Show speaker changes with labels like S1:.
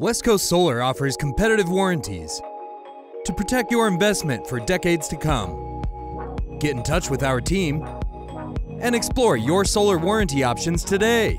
S1: West Coast Solar offers competitive warranties to protect your investment for decades to come. Get in touch with our team and explore your solar warranty options today.